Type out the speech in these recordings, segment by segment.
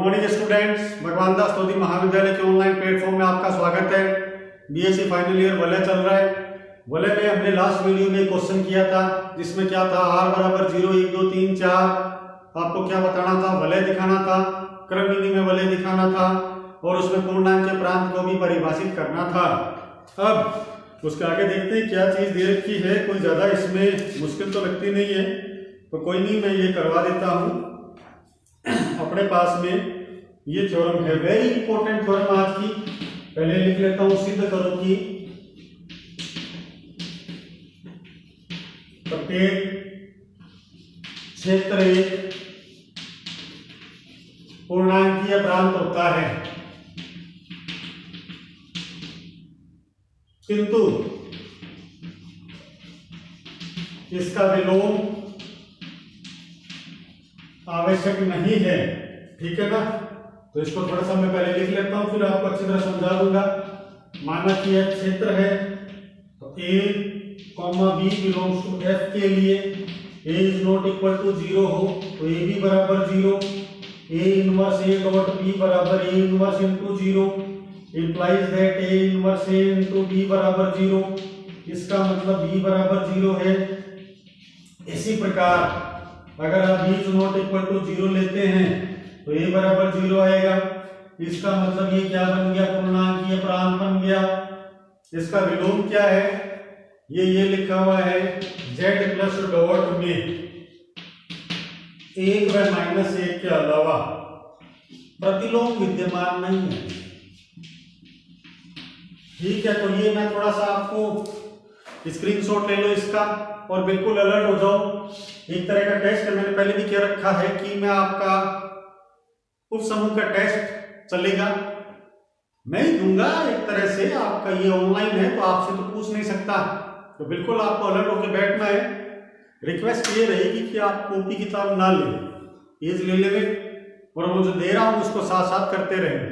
Morning students भगवान दास तोदी महाविद्यालय के ऑनलाइन प्लेटफॉर्म में आपका स्वागत है। बीएससी फाइनल ईयर वलय चल रहा है। वलय में हमने लास्ट वीडियो में क्वेश्चन किया था, जिसमें क्या था? आर बराबर ज़ीरो एक, दो, तीन, चार। आपको क्या बताना था? वलय दिखाना था। क्रम विधि में वलय दिखाना था। और उसमें पूर्णांक के प्रांत को भी परिभाषित करना था। अब उसके आगे देखते हैं क्या चीज़ दे रखी है। कोई ज़्यादा इसमें मुश्किल तो लगती नहीं है। तो कोई नहीं, मैं ये करवा देता हूँ। अपने पास में ये थ्योरम है। वेरी इंपॉर्टेंट थ्योरम आज की। पहले लिख लेता हूँ, सिद्ध करो कि प्रत्येक क्षेत्र एक पूर्णांकीय प्रांत होता है। किंतु इसका विलोम आवश्यक नहीं है। ठीक है ना? तो इसको थोड़ा सा मैं पहले लिख लेता हूँ, फिर आपको अच्छी तरह समझा दूँगा। माना कि यह क्षेत्र है तो A comma B belongs to F के लिए A is not equal to zero हो तो ए बी बराबर zero A inverse A dot B बराबर A inverse into zero implies that a inverse a into b बराबर zero इसका मतलब b बराबर ज़ीरो है। इसी प्रकार अगर आप is not equal to zero लेते हैं तो a बराबर ज़ीरो आएगा। इसका मतलब ये क्या बन गया? पूर्णांकीय प्रांत बन गया। इसका विलोम क्या है? ये ये लिखा हुआ है z प्लस डॉट में। एक व माइनस एक के अलावा प्रतिलोम विद्यमान नहीं है। ठीक है तो ये मैं थोड़ा सा आपको स्क्रीनशॉट ले लो इसका और बिल्कुल अलर्ट हो जाओ। एक तरह का टेस्ट है। मैंने पहले भी कह रखा है कि मैं आपका उप समूह का टेस्ट चलेगा। मैं ही दूँगा एक तरह से। आपका ये ऑनलाइन है तो आपसे तो पूछ नहीं सकता। तो बिल्कुल आपको अलर्ट होकर बैठना है। रिक्वेस्ट ये रहेगी कि आप कॉपी किताब ना लें। पेज ले लेवे और मैं जो दे रहा हूँ, उसको साथ साथ करते रहें।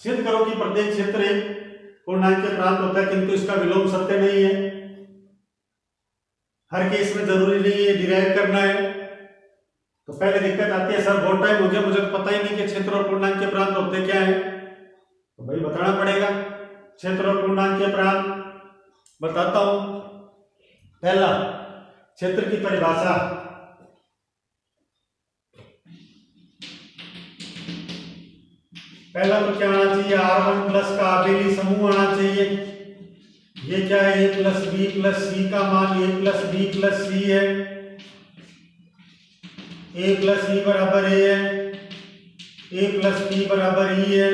सिद्ध करो कि प्रत्येक क्षेत्र एक पूर्णांक के प्रांत होता है, किंतु इसका विलोम सत्य नहीं है। हर केस में ज़रूरी नहीं है, डिराइव करना है। तो पहले दिक्कत आती है, सर, बहुत टाइम हो गया, मुझे तो पता ही नहीं कि क्षेत्र और पूर्णांक के प्रांत होते क्या है। तो भाई बताना पड़ेगा, क्षेत्र और पूर्णांक के प्रांत बताता हूँ। पहला, क्षेत्र की परिभाषा। पहला तो क्या आना चाहिए आर वन प्लस का आबेली समूह आना चाहिए। ये क्या है? A plus B plus C का मान A plus B plus C है। ए प्लस ई बराबर ए है। ए प्लस बी बराबर ई है।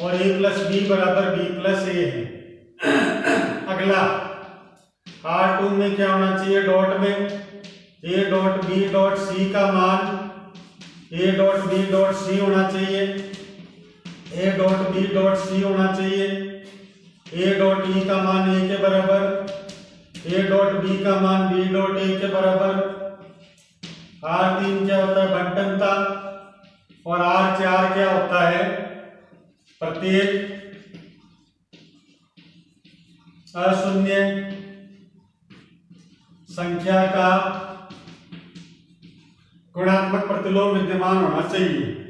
और ए प्लस बी बराबर बी प्लस ए है। अगला। आर टू में क्या होना चाहिए? डॉट में। A dot B dot C का मान। A dot B dot C होना चाहिए। A dot B dot C होना चाहिए। ए डॉट ई का मान ए के बराबर ए डॉट बी का मान बी डॉट ए के बराबर आर तीन क्या होता है? बंटनता और आर चार क्या होता है? प्रत्येक अशून्य संख्या का गुणात्मक प्रतिलोम विद्यमान होना चाहिए।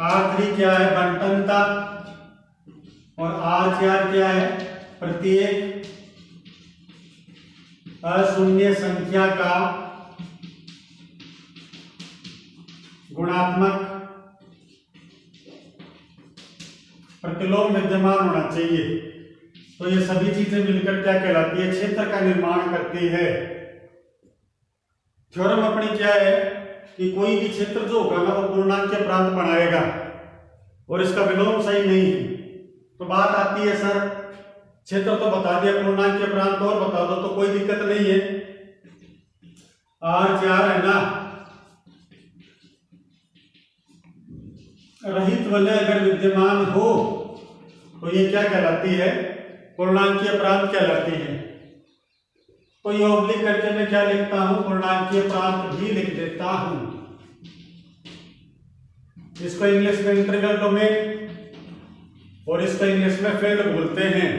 आर थ्री क्या है? बंटनता और आर चार क्या है? प्रत्येक अशून्य संख्या का गुणात्मक प्रतिलोम विद्यमान होना चाहिए। तो ये सभी चीज़ें मिलकर क्या कहलाती है? क्षेत्र का निर्माण करती है। थ्योरम अपनी क्या है? कि कोई भी क्षेत्र जो होगा ना, वो पूर्णांक के प्रांत बनाएगा और इसका विलोम सही नहीं है। तो बात आती है, सर, क्षेत्र तो बता दिया पूर्णांक के प्रांत और बता दो तो कोई दिक्कत नहीं है। आर चार है ना, रहित वलय अगर विद्यमान हो तो ये क्या कहलाती है? पूर्णांकीय प्रांत कहलाती है। तो ये ऑब्लिक करके मैं क्या लिखता हूँ? पूर्णांकीय प्रांत भी लिख देता हूँ। इसको इंग्लिश में इंटरगल डोमेन और इसको इंग्लिश में फ़ील्ड बोलते हैं।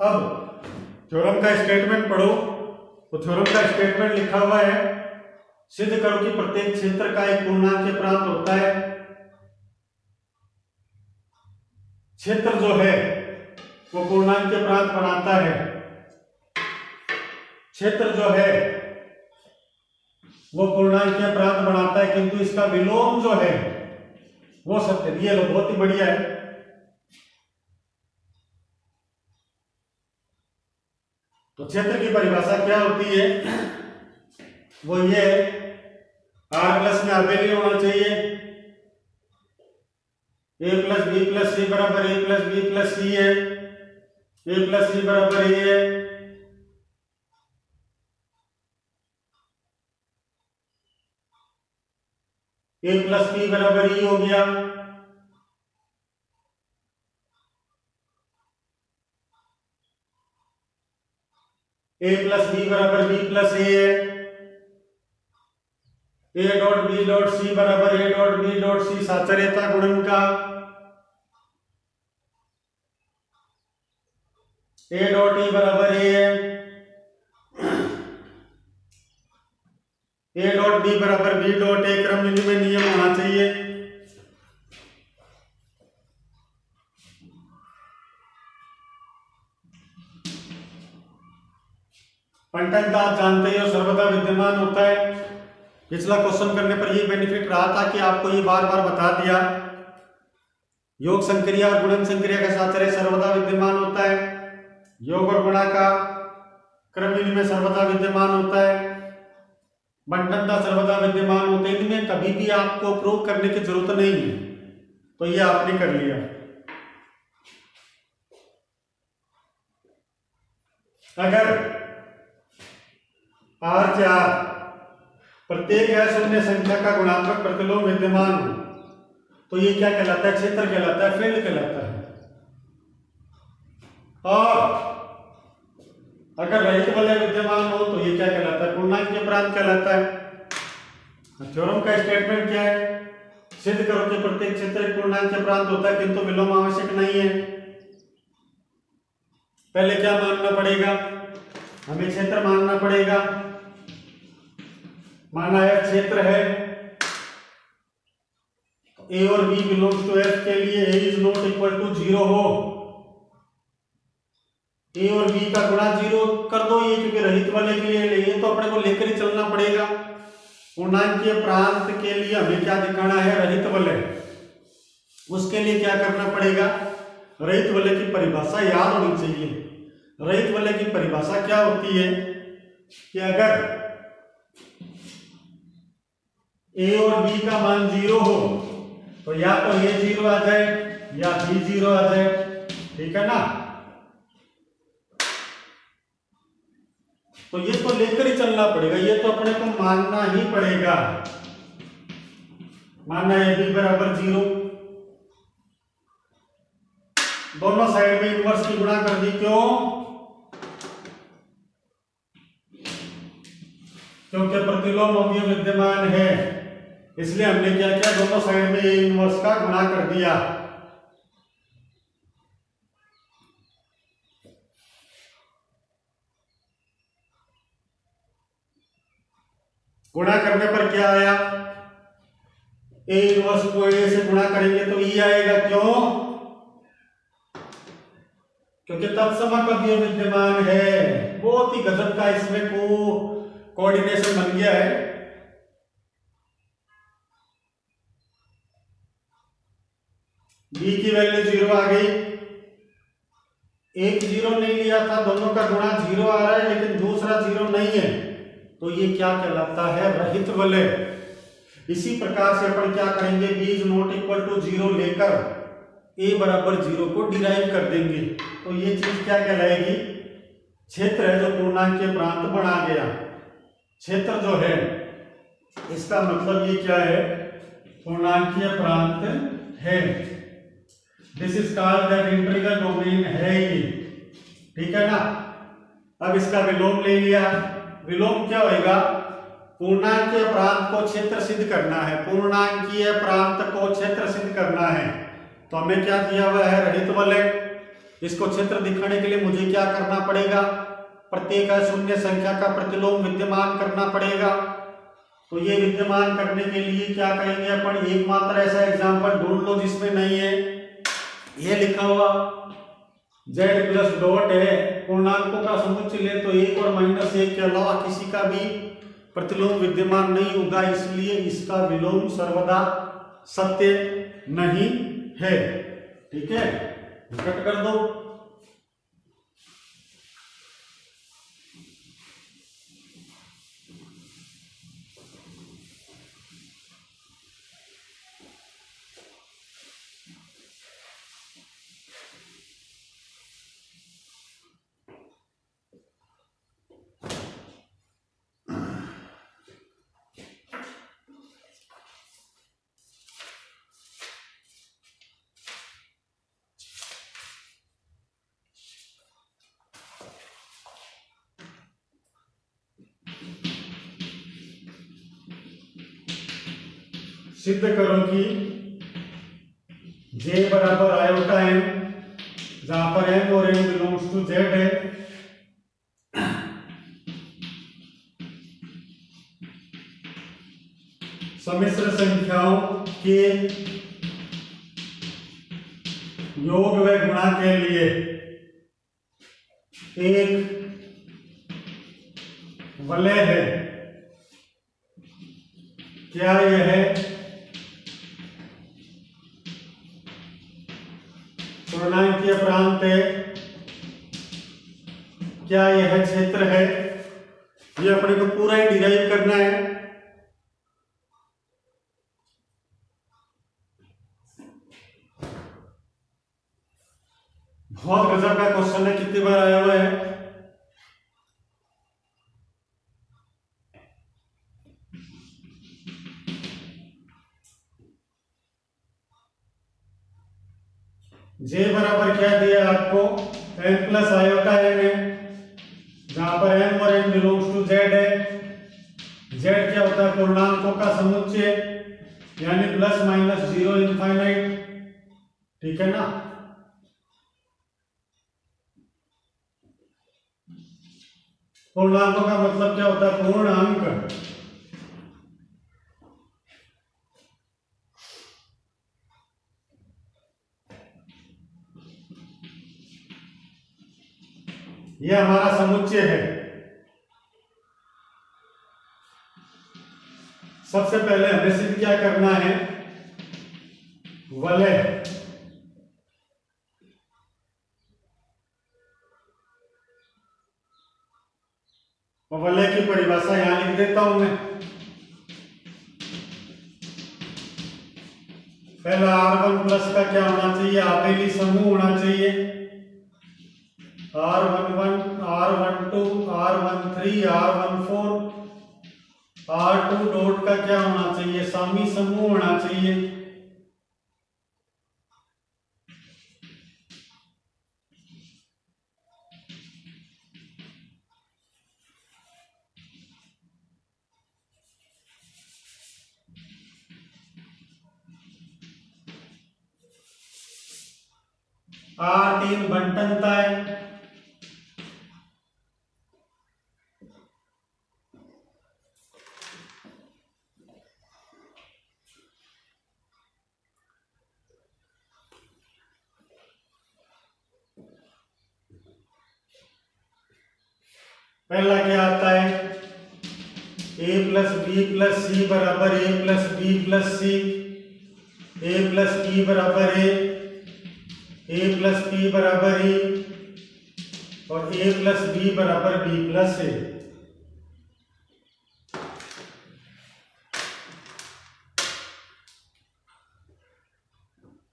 अब थ्योरम का स्टेटमेंट पढ़ो। तो थ्योरम का स्टेटमेंट लिखा हुआ है, सिद्ध करो कि प्रत्येक क्षेत्र का एक पूर्णांक प्रांत होता है। क्षेत्र जो है, वो पूर्णांक प्रांत बनाता है। क्षेत्र जो है, वो पूर्णांक प्रांत बनाता है, किंतु इसका विलोम जो है, वो सत्य, ये लो, बहुत ही बढ़िया है तो क्षेत्र की परिभाषा क्या होती है? वो ये आर प्लस में अबेली होना चाहिए। A plus B plus C बराबर A plus B plus C है। ए प्लस सी बराबर ए है। ए प्लस बी बराबर ई हो गया। ए प्लस बी बराबर बी प्लस ए है। A dot B dot C बराबर A dot B dot C साचर्यता गुणन का। ए डॉट ई बराबर ए है। ए डॉट बी बराबर बी डॉट ए क्रम विनिमय पंटन आप जानते हो, सर्वदा विद्यमान होता है। पिछला क्वेश्चन करने पर ये बेनिफिट रहा था कि आपको ये बार बार बता दिया। योग संक्रिया और गुणन संक्रिया का साचर्य सर्वदा विद्यमान होता है। योग और गुणा का क्रम में सर्वदा विद्यमान होता है। बंटनता सर्वदा विद्यमान होते हैं। इनमें कभी भी आपको प्रूव करने की ज़रूरत नहीं है। तो ये आपने कर लिया। अगर आर चार प्रत्येक शून्य संख्या का गुणात्मक प्रतिलोम विद्यमान हो। तो ये क्या कहलाता है? क्षेत्र कहलाता है, फ़ील्ड कहलाता है। और अगर रहित वलय विद्यमान हो तो ये क्या कहलाता है? पूर्णांक के प्रांत कहलाता है। थ्योरम का स्टेटमेंट क्या है? सिद्ध करो कि प्रत्येक क्षेत्र एक पूर्णांक के प्रांत होता है, किंतु विलोम आवश्यक नहीं है। पहले क्या मानना पड़ेगा? हमें क्षेत्र मानना पड़ेगा। माना यह क्षेत्र है। ए और बी बिलोंग्स टू एफ़ के लिए A is not equal to zero हो। ए और बी का गुणा ज़ीरो कर दो ये, क्योंकि रहित वाले के लिए, ये तो अपने को लेकर ही चलना पड़ेगा। पूर्णांकीय प्रांत के लिए हमें क्या दिखाना है? रहित वलय उसके लिए क्या करना पड़ेगा? रहित वलय की परिभाषा याद होनी चाहिए। रहित वलय की परिभाषा क्या होती है कि अगर ए और बी का मान ज़ीरो हो तो या तो ए ज़ीरो आ जाए, या बी ज़ीरो आ जाए, ठीक है ना? तो ये तो लेकर ही चलना पड़ेगा, ये तो अपने को मानना ही पड़ेगा। मानना ए बी बराबर ज़ीरो दोनों साइड में इनवर्स की गुणा कर दी, क्यों? क्योंकि प्रतिलोम अवयव विद्यमान है। इसलिए हमने क्या किया? दोनों साइड में इनवर्स का गुणा कर दिया। गुणा करने पर क्या आया? ए इनवर्स को ए से गुणा करेंगे तो ई आएगा। क्यों? क्योंकि तत्समक अवयव विद्यमान है। बहुत ही गजब का इसमें को कोऑर्डिनेशन बन गया है। बी की वैल्यू ज़ीरो आ गई। एक ज़ीरो नहीं लिया था, दोनों का गुणा ज़ीरो आ रहा है, लेकिन दूसरा ज़ीरो नहीं है। तो ये क्या कहलाता है? रहित वलय। इसी प्रकार से अपन क्या करेंगे? B is not equal to zero लेकर ए बराबर ज़ीरो को डिराइव कर देंगे। तो ये चीज़ क्या कहलाएगी? क्षेत्र है जो पूर्णांक के प्रांत बना गया। क्षेत्र जो है, इसका मतलब ये क्या है? पूर्णांकीय प्रांत है। This is called that integral domain है ये ठीक है ना? अब इसका विलोम ले लिया। विलोम क्या होएगा? पूर्णांकीय प्रांत को क्षेत्र सिद्ध करना है। पूर्णांकीय प्रांत को क्षेत्र सिद्ध करना है। तो हमें क्या दिया हुआ है? रहित वलय। इसको क्षेत्र दिखाने के लिए मुझे क्या करना पड़ेगा? प्रत्येक शून्य संख्या का प्रतिलोम विद्यमान करना पड़ेगा। तो ये विद्यमान करने के लिए क्या करेंगे अपन? एकमात्र ऐसा एग्ज़ाम्पल ढूंढ लो जिसमें नहीं है। ये लिखा हुआ जेड प्लस डॉट है। पूर्णांकों का समुच्चय ले तो एक और माइनस एक के अलावा किसी का भी प्रतिलोम विद्यमान नहीं होगा, इसलिए इसका विलोम सर्वदा सत्य नहीं है। ठीक है? कट कर दो। सिद्ध करो कि जे बराबर आयोटा एम जहाँ पर एम और एम बिलोंग्स टू जेड है। सम्मिश्र संख्याओं के योग व गुणा के लिए पूर्णांकीय प्रांत है। क्या यह क्षेत्र है? ये अपने को पूरा ही डिराइव करना है। बहुत गजब का क्वेश्चन है, कितनी बार आया हुआ है। पूर्णांकों का मतलब क्या होता है? पूर्ण अंक। यह हमारा समुच्चय है। सबसे पहले हमें सिद्ध क्या करना है? वलय। वलय की परिभाषा यहाँ लिख देता हूँ मैं। पहला आर वन प्लस का क्या होना चाहिए? आपेली समूह होना चाहिए। R one one R one two R one three R one four R two dot का क्या होना चाहिए? सामी समूह होना चाहिए। तीन बंटनता है पहला क्या आता है? A plus B plus C बराबर A plus B plus C A plus E बराबर ए ए प्लस पी बराबर ए और ए प्लस बी बराबर बी प्लस ए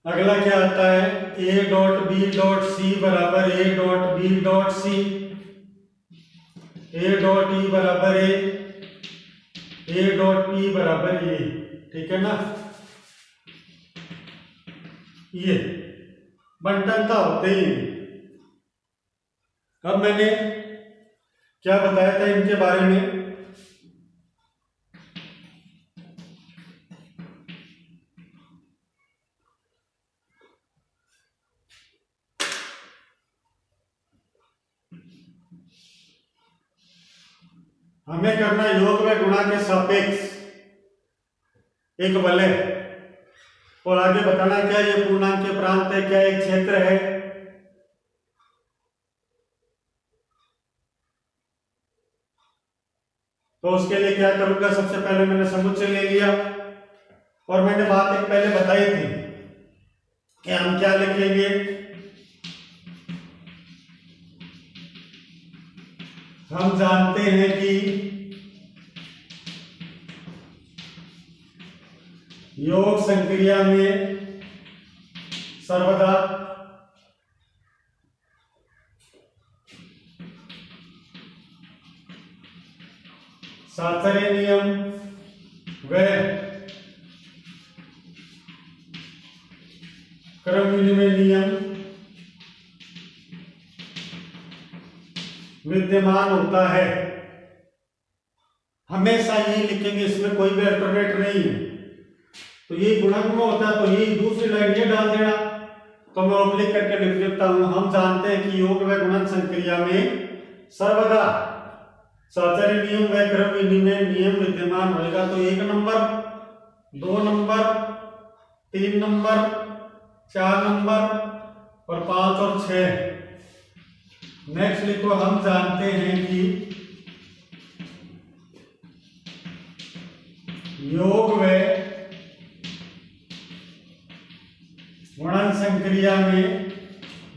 अगला क्या आता है? A dot B dot C बराबर A dot B dot C A dot E बराबर ए ए डॉट पी बराबर ए ठीक है ना? ये। बंटनता होते ही। अब मैंने? क्या बताया था इनके बारे में? हमें करना योग में गुणा के सापेक्ष। एक वलय और आगे बताना क्या ये पूर्णांक के प्रांत है, क्या एक क्षेत्र है? तो उसके लिए क्या करूँगा? सबसे पहले मैंने समुच्चय ले लिया। और मैंने बात एक पहले बताई थी कि हम क्या लिखेंगे। हम जानते हैं कि योग संक्रिया में सर्वदा सातरे नियम व क्रम विनिमय नियम विद्यमान होता है। हमेशा यही लिखेंगे, इसमें कोई भी अल्टरनेट नहीं है। तो ये गुणक में होता है तो ये दूसरी लाइन ये डाल देना। तो मैं ओब्लिक करके लिख देता हूँ। हम जानते हैं कि योग व गुणन संक्रिया में सर्वदा साचार्य नियम व क्रम विनिमय नियम विद्यमान होगा तो एक नंबर, दो नंबर, तीन नंबर, चार नंबर और पाँच और छह। नेक्स्ट लिखो, हम जानते हैं कि योग व गुणन संक्रिया में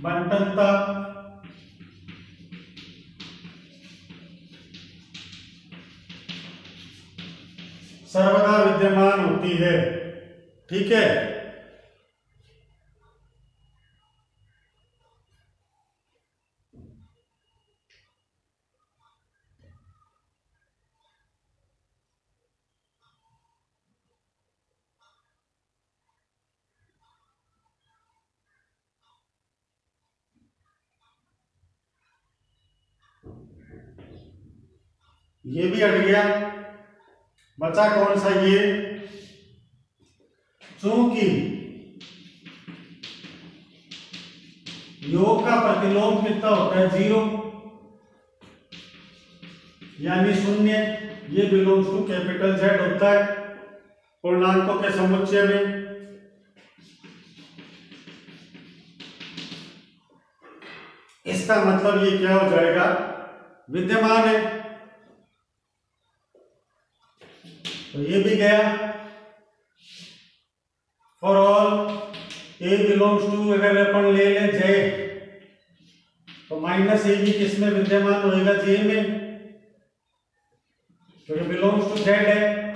बंटनता सर्वदा विद्यमान होती है। ठीक है? ये भी हट गया। बचा कौन सा ये? चूँकि योग का प्रतिलोम कितना होता है? ज़ीरो। यानी शून्य। ये बिलोंग्स टू कैपिटल जेड होता है पूर्णांकों के समुच्चय में। इसका मतलब ये क्या हो जाएगा? विद्यमान है। तो ये भी गया। For all A belongs to अगर अपन ले ले जे तो माइनस ए भी किसमें विद्यमान होएगा? जे में। तो ये बिलोंग्स टू जेड है।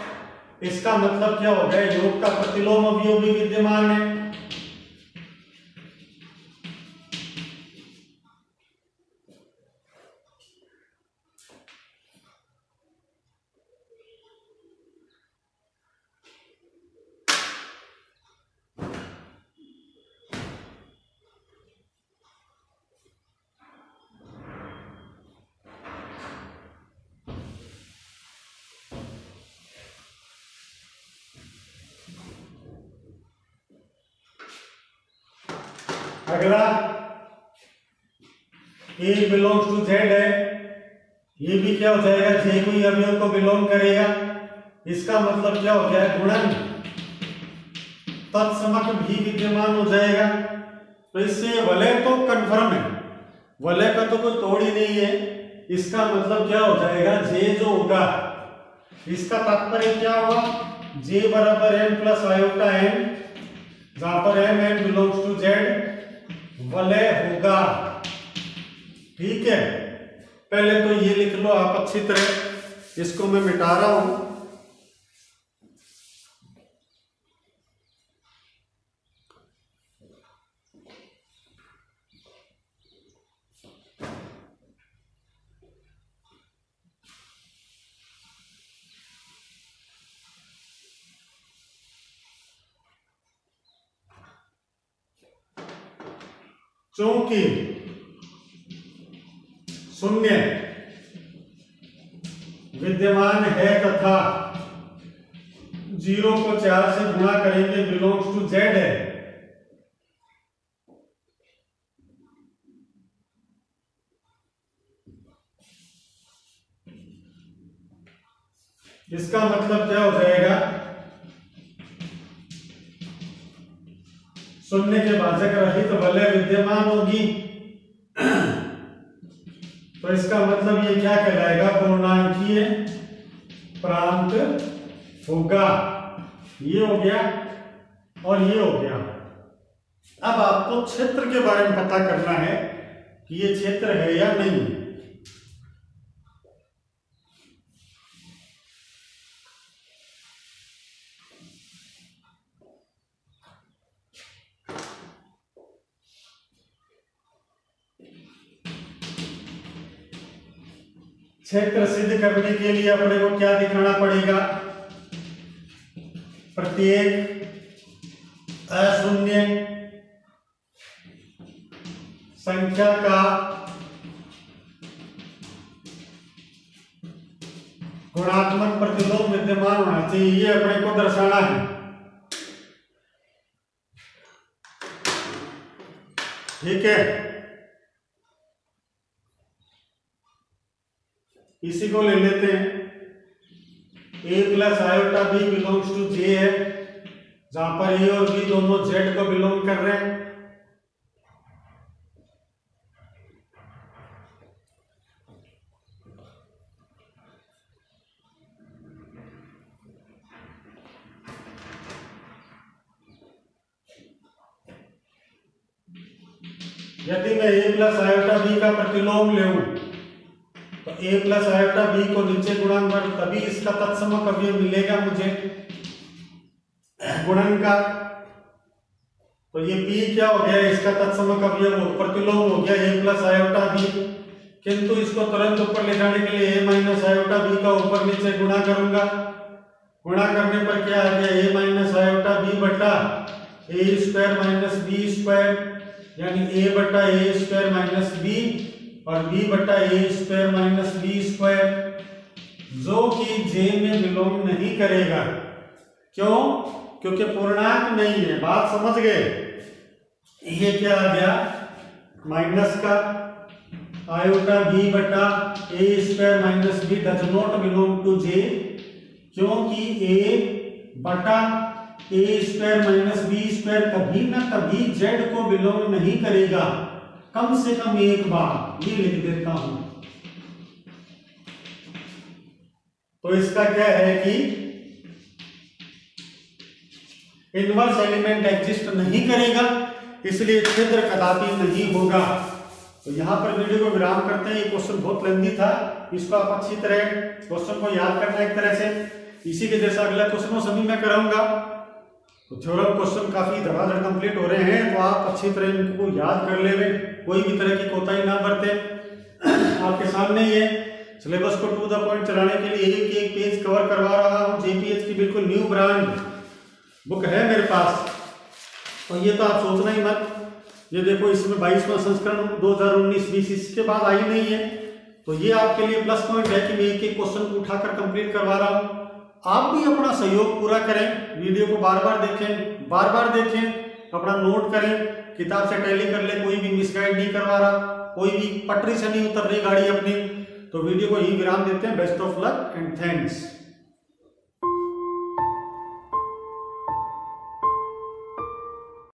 इसका मतलब क्या हो? गया योग का प्रतिलोम अवयव भी विद्यमान है। अगला। ए बिलोंग्स टू जेड है। ये भी क्या हो जाएगा? जे कोई अवयव को बिलोंग करेगा। इसका मतलब क्या हो गया? गुणन। तत्समक भी विद्यमान हो जाएगा। तो इससे वलय तो कंफर्म है। वलय का तो कोई तोड़ ही नहीं है। इसका मतलब क्या हो जाएगा? जे जो होगा। इसका तात्पर्य क्या हुआ? जे बराबर एम प्लस आयोटा एम जहाँ पर M M belongs to Z वलय होगा। ठीक है? पहले तो ये लिख लो, आप अच्छी तरह। इसको मैं मिटा रहा हूँ। चूँकि। शून्य। विद्यमान है तथा ज़ीरो को चार से गुणा करेंगे बिलोंग्स टू जेड है। इसका मतलब क्या हो जाएगा? शून्य के भाजक रहित तो विद्यमान होगी। तो इसका मतलब ये क्या कहलाएगा? पूर्णांकीय प्रांत होगा। ये हो गया और ये हो गया। अब आपको क्षेत्र के बारे में पता करना है कि ये क्षेत्र है या नहीं। क्षेत्र सिद्ध करने के लिए अपने को क्या दिखाना पड़ेगा? प्रत्येक अशून्य संख्या का गुणात्मक प्रतिलोम विद्यमान होना चाहिए, ये अपने को दर्शाना है। ठीक है? इसी को ले लेते हैं। A plus iota B belongs to J है, जहाँ पर ए और बी दोनों जेड को बिलोंग कर रहे हैं। यदि मैं ए प्लस आयोटा बी का प्रतिलोम ले ए प्लस आयोटा बी को नीचे गुणन कर, तभी इसका तत्सम कव्य मिलेगा मुझे। गुणन का। तो ये बी क्या हो गया? इसका तत्सम कव्य प्रतिलोम हो गया ए प्लस आयोटा बी किंतु इसको तुरंत ऊपर ले जाने के लिए ए माइनस आयोटा बी का ऊपर नीचे गुणा करूँगा। गुणा करने पर क्या आ गया? ए माइनस आयोटा बी बटा A square minus B square यानी ए बटा ए स्क्वायर माइनस बी और बी बटा A square minus B square जो कि जे में बिलोंग नहीं करेगा। क्यों? क्योंकि पूर्णांक नहीं है। बात समझ गए? ये क्या आ गया? माइनस का आयोटा बी बटा A square minus B does not belong to J क्योंकि ए बटा A square minus B square कभी ना कभी जेड को बिलोंग नहीं करेगा। कम से कम एक बार। ये लिख देता हूँ। तो इसका क्या है कि इनवर्स एलिमेंट एग्जिस्ट नहीं करेगा, इसलिए क्षेत्र कदापि नहीं होगा। तो यहाँ पर वीडियो को विराम करते हैं, ये क्वेश्चन बहुत लंबी था, इसको आप अच्छी तरह क्वेश्चन को याद करना एक तरह से। इसी के जैसा अगला क्वेश्चन सभी मैं कराऊँगा। तो थ्योरम क्वेश्चन काफ़ी धड़ाधड़ कंप्लीट हो रहे हैं तो आप अच्छी तरह इनको याद कर ले कोई भी तरह की कोताही ना बरते। आपके सामने ये सिलेबस को टू द पॉइंट चलाने के लिए एक एक पेज कवर करवा रहा हूँ। जेपीएच की बिल्कुल न्यू ब्रांड बुक है मेरे पास। तो ये तो आप सोचना ही मत। ये देखो, इसमें बाईसवा संस्करण 2019 बीस इसके बाद आई नहीं है। तो ये आपके लिए प्लस पॉइंट है कि मैं एक एक क्वेश्चन को उठाकर कंप्लीट करवा रहा हूँ। आप भी अपना सहयोग पूरा करें, वीडियो को बार बार देखें, बार बार देखें, अपना नोट करें, किताब से टैली कर ले, कोई भी मिसगाइड नहीं करवा रहा, कोई भी पटरी से नहीं उतर रही गाड़ी अपनी तो वीडियो को यही विराम देते हैं best of luck and thanks